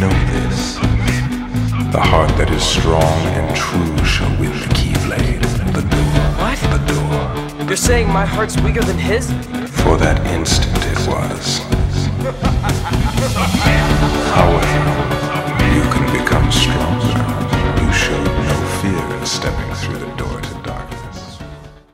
Know this. The heart that is strong and true shall win the keyblade, the door. What? The door. You're saying my heart's weaker than his? For that instant it was. However,